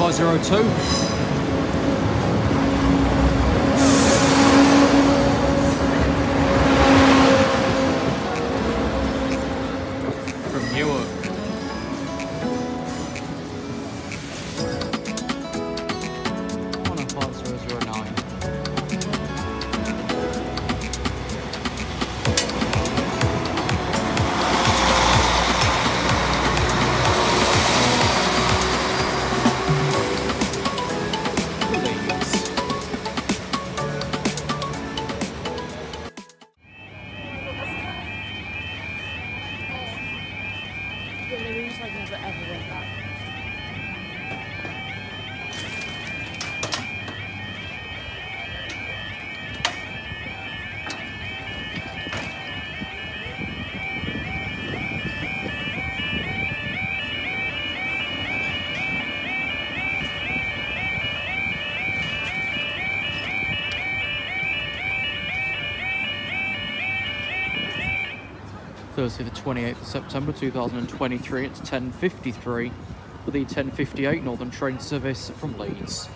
by 02. Thursday, the 28th of September 2023. It's 10.53 for the 10.58 Northern train service from Leeds.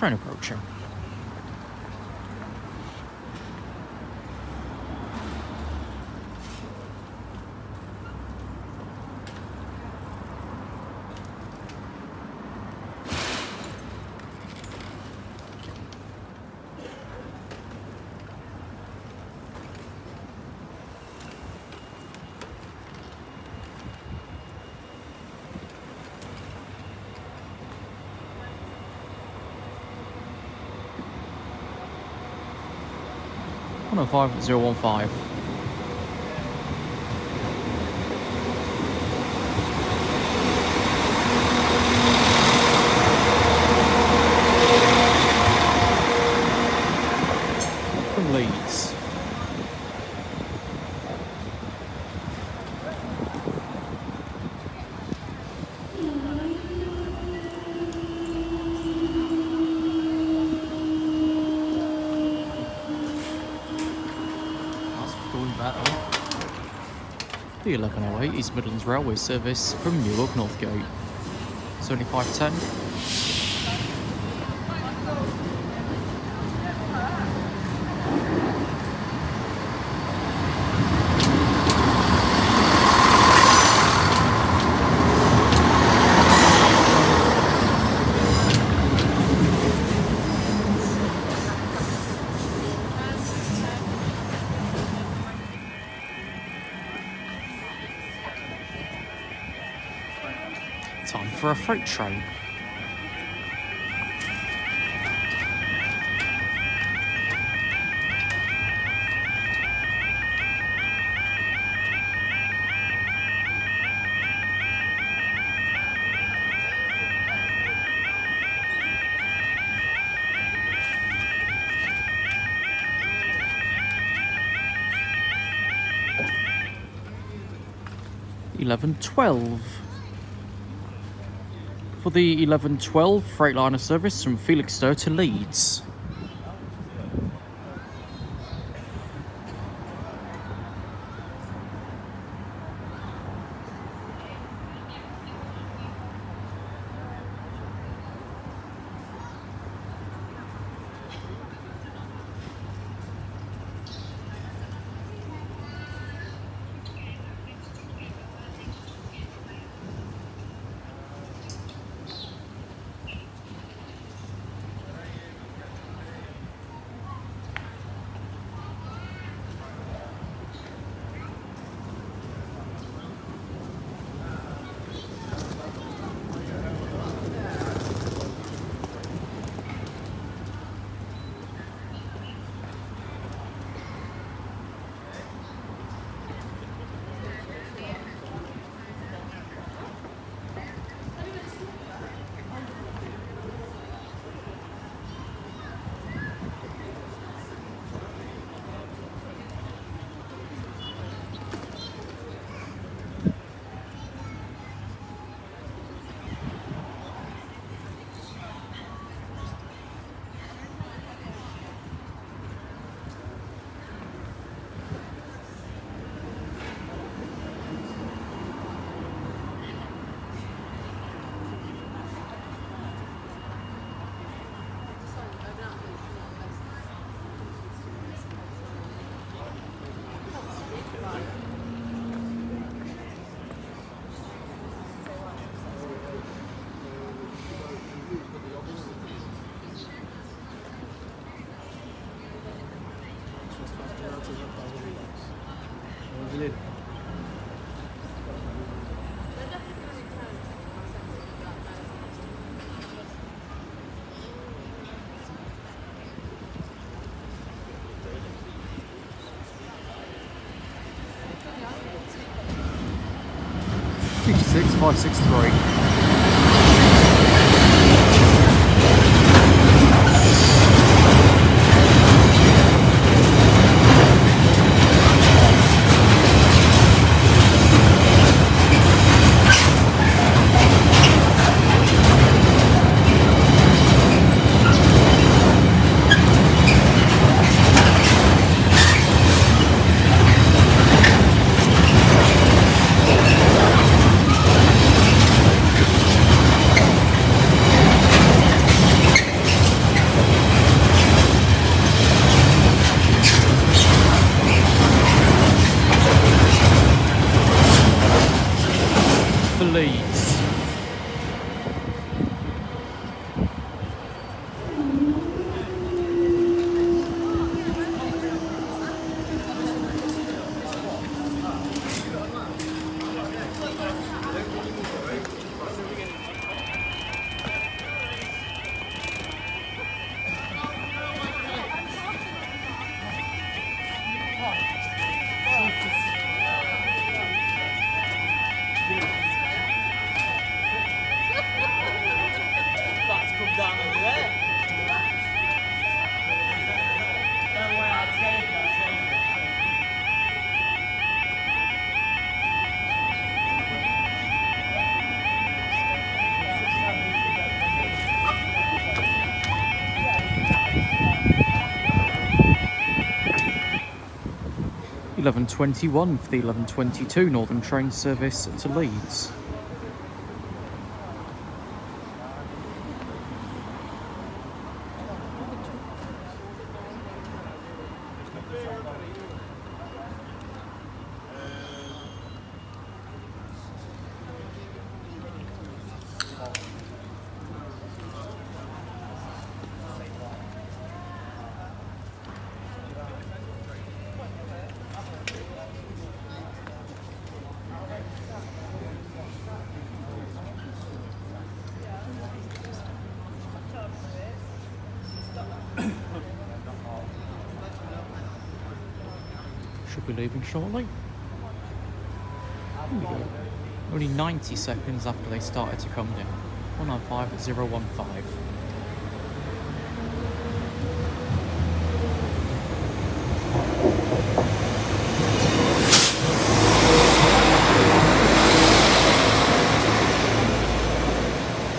Train approaching. One oh five zero one five. From Leeds. That's going better. The 1108 East Midlands Railway service from Newark Northgate. 7510. For a freight train. Eleven twelve. For the eleven twelve Freightliner service from Felixstowe to Leeds. Six five six three. For Leeds. That's 11.21 for the 11.22 Northern Train service to Leeds. Be leaving shortly. Only 90 seconds after they started to come down. 195 at 015.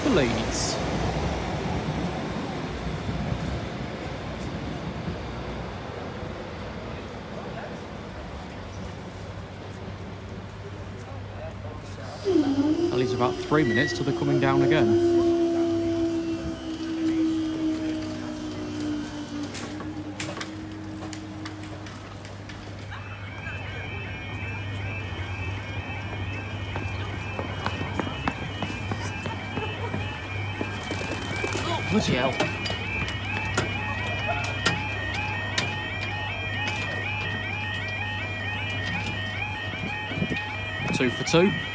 For Leeds. That leaves about three minutes till they're coming down again. Bloody hell. Two for two.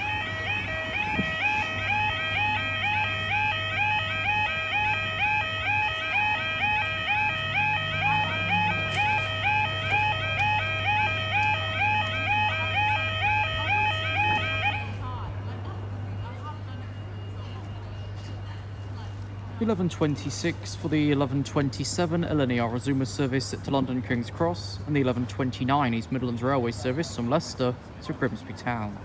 Eleven twenty-six for the eleven twenty-seven LNER Azuma service to London King's Cross, and the eleven twenty-nine East Midlands Railway service from Leicester to Grimsby Town.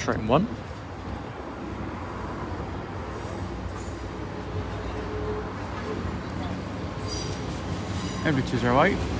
train one. MD208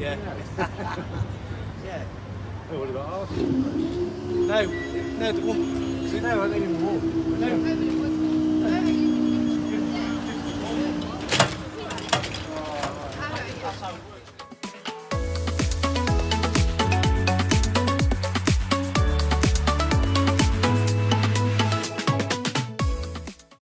yeah. Yeah. Oh, what about ours? No, no, the one. No, I didn't even walk. No.